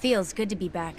Feels good to be back.